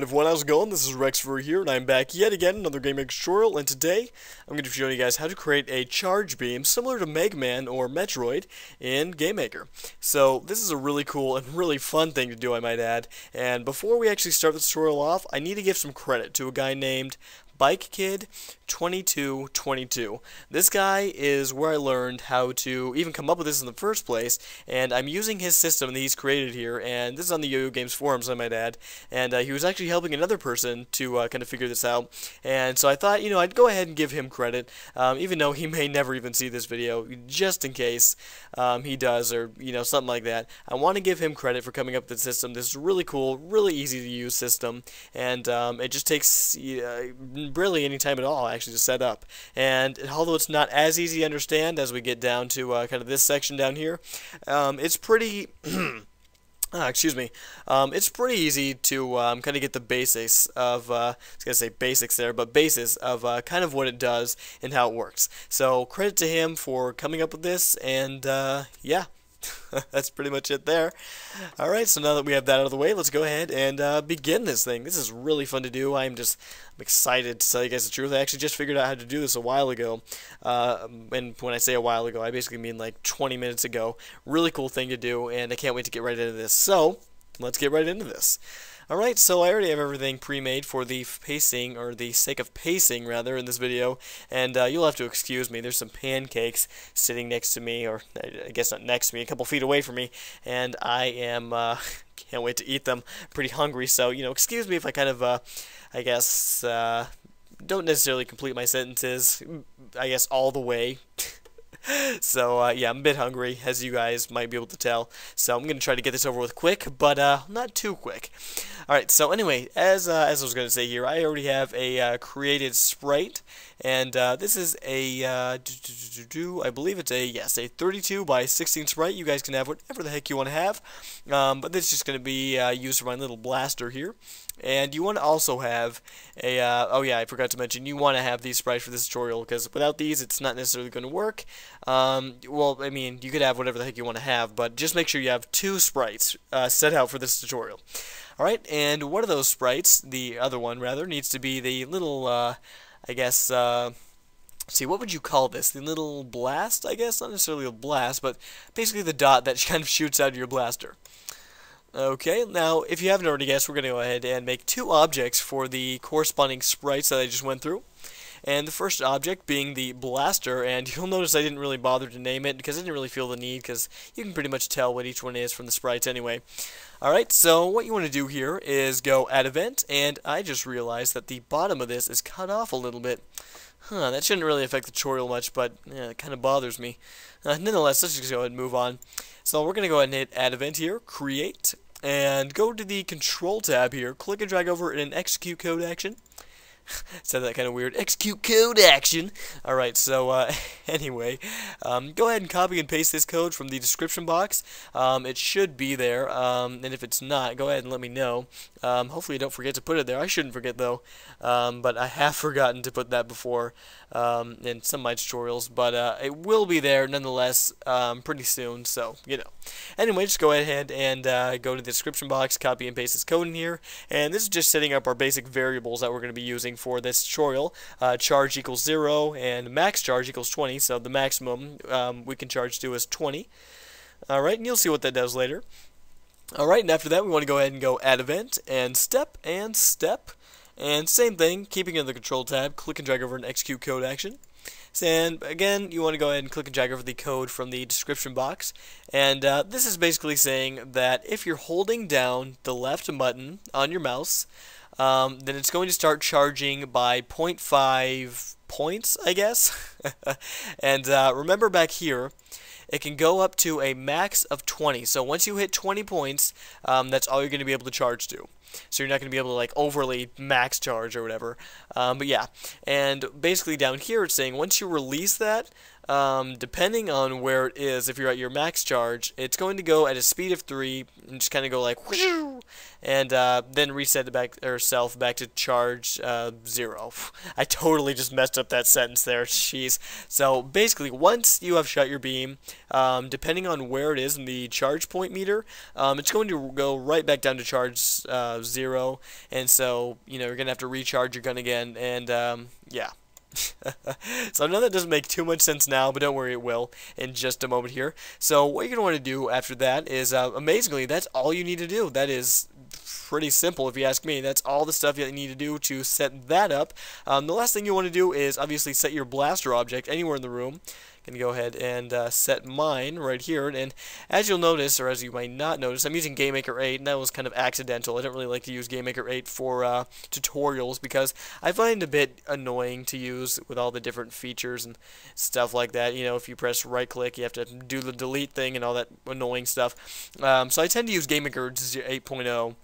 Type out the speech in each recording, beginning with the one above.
Alright everyone, how's it going? This is Rexfurry here, and I'm back yet again, another GameMaker tutorial, and today I'm going to be showing you guys how to create a charge beam similar to Mega Man or Metroid in GameMaker. So this is a really cool and really fun thing to do, I might add, and before we actually start the tutorial off, I need to give some credit to a guy named Bike Kid 2222. This guy is where I learned how to even come up with this in the first place, and I'm using his system that he's created here, and this is on the Yo-Yo Games forums, I might add, and uh, he was actually helping another person to uh, kind of figure this out, and so I thought, you know, I'd go ahead and give him credit, um, even though he may never even see this video, just in case um, he does, or, you know, something like that. I want to give him credit for coming up with the system. This is really cool, really easy to use system, and um, it just takes uh, really any time at all, actually, to set up. And although it's not as easy to understand as we get down to uh, kind of this section down here, um, it's pretty... Ah, excuse me. Um, it's pretty easy to um, kind of get the basics of, uh, I was going to say basics there, but basis of uh, kind of what it does and how it works. So credit to him for coming up with this, and uh, yeah, that's pretty much it there. Alright, so now that we have that out of the way, let's go ahead and uh, begin this thing. This is really fun to do. I'm just I'm excited to tell you guys the truth. I actually just figured out how to do this a while ago. Uh, and when I say a while ago, I basically mean like 20 minutes ago. Really cool thing to do, and I can't wait to get right into this. So, let's get right into this. Alright, so I already have everything pre-made for the pacing, or the sake of pacing, rather, in this video, and uh, you'll have to excuse me. There's some pancakes sitting next to me, or I guess not next to me, a couple feet away from me, and I am, uh, can't wait to eat them. Pretty hungry, so, you know, excuse me if I kind of, uh, I guess, uh, don't necessarily complete my sentences, I guess, all the way. so uh, yeah, I'm a bit hungry, as you guys might be able to tell. So I'm gonna try to get this over with quick, but uh, not too quick. All right. So anyway, as uh, as I was gonna say here, I already have a uh, created sprite, and uh, this is a uh, I believe it's a yes, a 32 by 16 sprite. You guys can have whatever the heck you want to have, um, but this is just gonna be used for my little blaster here. And you want to also have a, uh, oh yeah, I forgot to mention, you want to have these sprites for this tutorial, because without these, it's not necessarily going to work. Um, well, I mean, you could have whatever the heck you want to have, but just make sure you have two sprites uh, set out for this tutorial. Alright, and one of those sprites, the other one rather, needs to be the little, uh, I guess, uh, see, what would you call this? The little blast, I guess? Not necessarily a blast, but basically the dot that kind of shoots out of your blaster. Okay, now if you haven't already guessed, we're going to go ahead and make two objects for the corresponding sprites that I just went through. And the first object being the blaster, and you'll notice I didn't really bother to name it because I didn't really feel the need because you can pretty much tell what each one is from the sprites anyway. Alright, so what you want to do here is go add event, and I just realized that the bottom of this is cut off a little bit. Huh, that shouldn't really affect the tutorial much, but yeah, it kind of bothers me. Uh, nonetheless, let's just go ahead and move on. So we're going to go ahead and hit Add Event here, Create, and go to the Control tab here, click and drag over in an Execute Code action. Said that kind of weird. Execute code action. Alright, so uh, anyway, um, go ahead and copy and paste this code from the description box. Um, it should be there, um, and if it's not, go ahead and let me know. Um, hopefully, don't forget to put it there. I shouldn't forget though, um, but I have forgotten to put that before um, in some of my tutorials. But uh, it will be there nonetheless pretty soon. So you know. Anyway, just go ahead and uh, go to the description box, copy and paste this code in here, and this is just setting up our basic variables that we're going to be using for this tutorial. Uh, charge equals 0 and max charge equals 20, so the maximum um, we can charge to is 20. Alright, and you'll see what that does later. Alright, and after that we want to go ahead and go add event, and step, and step. And same thing, keeping in the control tab, click and drag over an execute code action. And again, you want to go ahead and click and drag over the code from the description box. And uh, this is basically saying that if you're holding down the left button on your mouse, um, then it's going to start charging by 0.5 points, I guess. and uh, remember back here, it can go up to a max of 20. So once you hit 20 points, um, that's all you're going to be able to charge to. So you're not going to be able to like overly max charge or whatever. Um, but yeah, and basically down here it's saying once you release that, um, depending on where it is, if you're at your max charge, it's going to go at a speed of 3 and just kind of go like and uh, then reset it back herself back to charge uh, 0. I totally just messed up that sentence there. Jeez. So basically, once you have shut your beam, um, depending on where it is in the charge point meter, um, it's going to go right back down to charge uh, 0. And so, you know, you're going to have to recharge your gun again. And um, yeah. so I know that doesn't make too much sense now, but don't worry, it will in just a moment here. So what you're going to want to do after that is, uh, amazingly, that's all you need to do. That is pretty simple if you ask me. That's all the stuff you need to do to set that up. Um, the last thing you want to do is obviously set your blaster object anywhere in the room going to go ahead and uh, set mine right here. And as you'll notice, or as you might not notice, I'm using GameMaker 8, and that was kind of accidental. I don't really like to use GameMaker 8 for uh, tutorials because I find it a bit annoying to use with all the different features and stuff like that. You know, if you press right click, you have to do the delete thing and all that annoying stuff. Um, so I tend to use GameMaker 8.0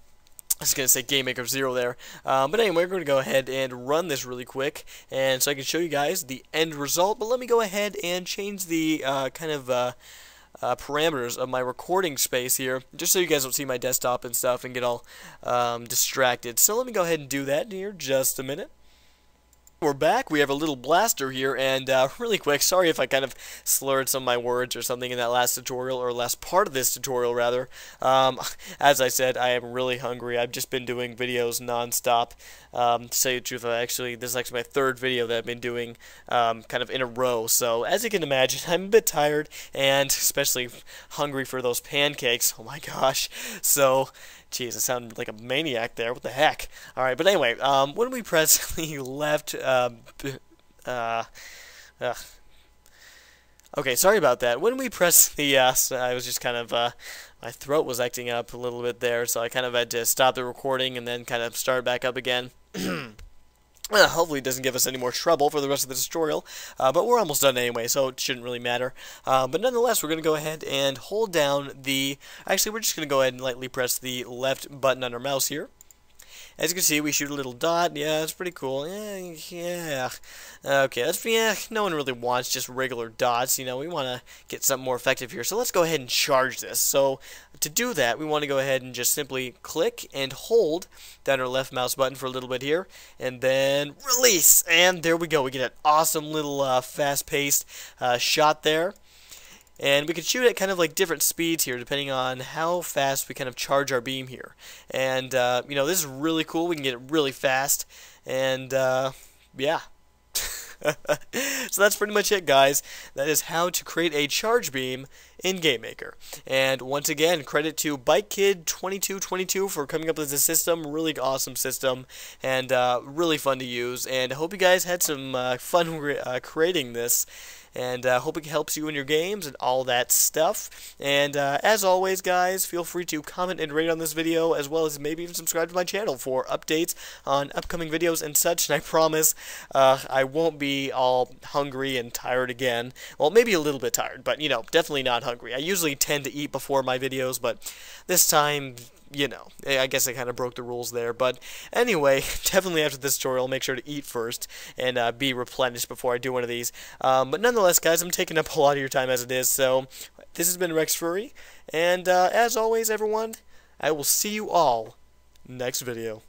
I was going to say GameMaker 0 there. Um, but anyway, we're going to go ahead and run this really quick. And so I can show you guys the end result. But let me go ahead and change the uh, kind of... Uh, uh, parameters of my recording space here, just so you guys don't see my desktop and stuff and get all um, distracted. So let me go ahead and do that here just a minute. We're back. We have a little blaster here, and uh, really quick, sorry if I kind of slurred some of my words or something in that last tutorial, or last part of this tutorial, rather. Um, as I said, I am really hungry. I've just been doing videos non-stop. Um, to say the truth, I actually, this is actually my third video that I've been doing um, kind of in a row. So, as you can imagine, I'm a bit tired, and especially hungry for those pancakes. Oh my gosh. So, Jeez, I sound like a maniac there. What the heck? All right, but anyway, um, when we press the left, um, uh, uh, okay, sorry about that. When we press the, uh, I was just kind of, uh, my throat was acting up a little bit there, so I kind of had to stop the recording and then kind of start back up again. Uh, hopefully it doesn't give us any more trouble for the rest of the tutorial, uh, but we're almost done anyway, so it shouldn't really matter. Uh, but nonetheless, we're going to go ahead and hold down the... Actually, we're just going to go ahead and lightly press the left button on our mouse here. As you can see, we shoot a little dot. Yeah, it's pretty cool. Yeah, yeah. Okay, that's yeah. No one really wants just regular dots. You know, we want to get something more effective here. So let's go ahead and charge this. So to do that, we want to go ahead and just simply click and hold down our left mouse button for a little bit here, and then release. And there we go. We get an awesome little uh, fast-paced uh, shot there. And we can shoot at kind of like different speeds here depending on how fast we kind of charge our beam here. And, uh, you know, this is really cool. We can get it really fast. And, uh, yeah. so that's pretty much it, guys. That is how to create a charge beam in GameMaker. And once again, credit to BikeKid2222 for coming up with this system. Really awesome system and uh, really fun to use. And I hope you guys had some uh, fun uh, creating this and uh, hope it helps you in your games and all that stuff. And uh, as always, guys, feel free to comment and rate on this video, as well as maybe even subscribe to my channel for updates on upcoming videos and such. And I promise uh, I won't be all hungry and tired again. Well, maybe a little bit tired, but you know, definitely not hungry. I usually tend to eat before my videos, but this time you know, I guess I kind of broke the rules there. But anyway, definitely after this tutorial, make sure to eat first and uh, be replenished before I do one of these. Um, but nonetheless, guys, I'm taking up a lot of your time as it is. So this has been Rex Furry, and uh, as always, everyone, I will see you all next video.